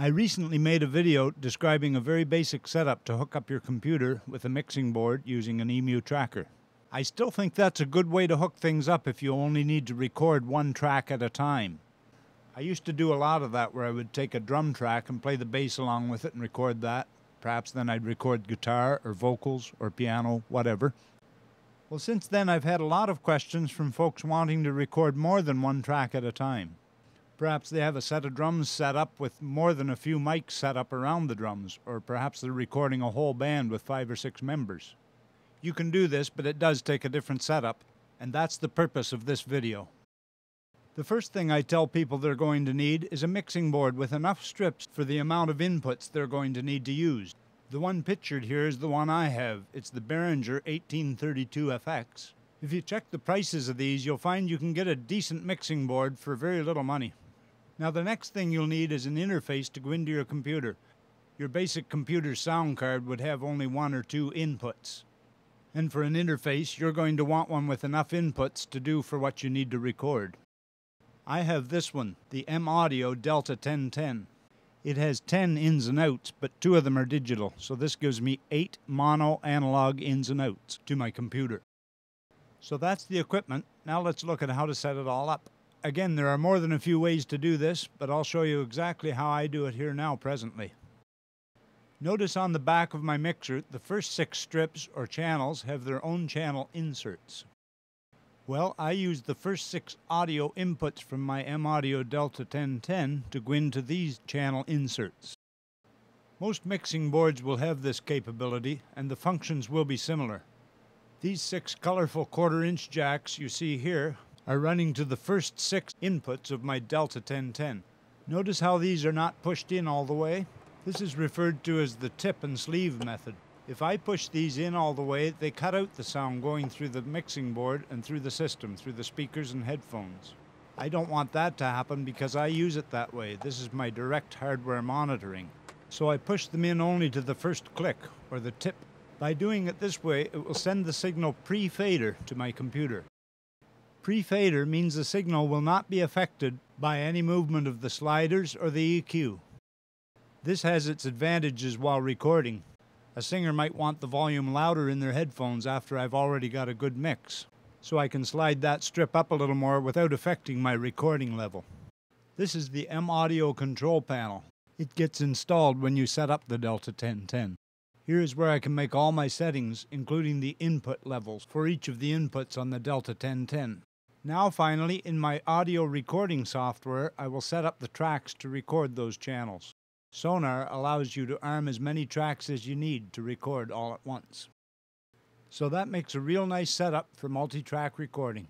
I recently made a video describing a very basic setup to hook up your computer with a mixing board using an EMU tracker. I still think that's a good way to hook things up if you only need to record one track at a time. I used to do a lot of that where I would take a drum track and play the bass along with it and record that. Perhaps then I'd record guitar or vocals or piano, whatever. Well, since then I've had a lot of questions from folks wanting to record more than one track at a time. Perhaps they have a set of drums set up with more than a few mics set up around the drums, or perhaps they're recording a whole band with five or six members. You can do this, but it does take a different setup, and that's the purpose of this video. The first thing I tell people they're going to need is a mixing board with enough strips for the amount of inputs they're going to need to use. The one pictured here is the one I have. It's the Behringer 1832FX. If you check the prices of these, you'll find you can get a decent mixing board for very little money. Now the next thing you'll need is an interface to go into your computer. Your basic computer sound card would have only one or two inputs. And for an interface, you're going to want one with enough inputs to do for what you need to record. I have this one, the M Audio Delta 1010. It has 10 ins and outs, but two of them are digital, so this gives me 8 mono analog ins and outs to my computer. So that's the equipment. Now let's look at how to set it all up. Again, there are more than a few ways to do this, but I'll show you exactly how I do it here now presently. Notice on the back of my mixer, the first six strips or channels have their own channel inserts. Well, I use the first six audio inputs from my M-Audio Delta 1010 to go into these channel inserts. Most mixing boards will have this capability, and the functions will be similar. These six colorful quarter-inch jacks you see here are running to the first six inputs of my Delta 1010. Notice how these are not pushed in all the way? This is referred to as the tip and sleeve method. If I push these in all the way, they cut out the sound going through the mixing board and through the system, through the speakers and headphones. I don't want that to happen because I use it that way. This is my direct hardware monitoring. So I push them in only to the first click, or the tip. By doing it this way, it will send the signal pre-fader to my computer. Pre-fader means the signal will not be affected by any movement of the sliders or the EQ. This has its advantages while recording. A singer might want the volume louder in their headphones after I've already got a good mix, so I can slide that strip up a little more without affecting my recording level. This is the M Audio control panel. It gets installed when you set up the Delta 1010. Here is where I can make all my settings, including the input levels for each of the inputs on the Delta 1010. Now finally, in my audio recording software, I will set up the tracks to record those channels. Sonar allows you to arm as many tracks as you need to record all at once. So that makes a real nice setup for multi-track recording.